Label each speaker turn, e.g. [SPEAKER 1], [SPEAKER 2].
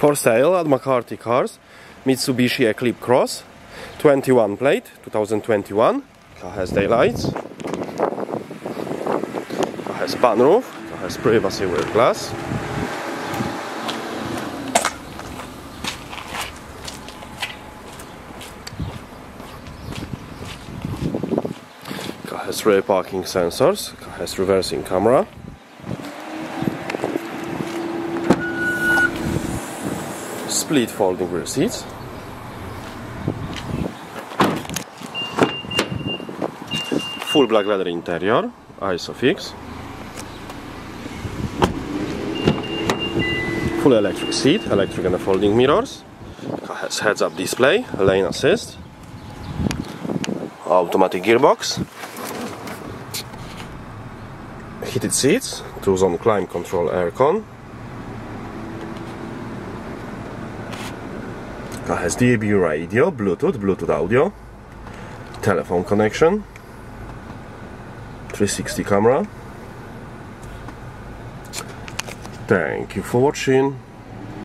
[SPEAKER 1] For sale at McCarthy Cars, Mitsubishi Eclipse Cross, 21 plate, 2021. Car has daylights. Car has sunroof. Car has privacy with glass. Car has rear parking sensors. Car has reversing camera. Split folding rear seats. Full black leather interior, ISOFIX. Full electric seat, electric and folding mirrors. Has heads-up display, lane assist, automatic gearbox, heated seats, two-zone climate control aircon. Car has DAB radio, Bluetooth, Bluetooth audio, telephone connection, 360 camera. Thank you for watching.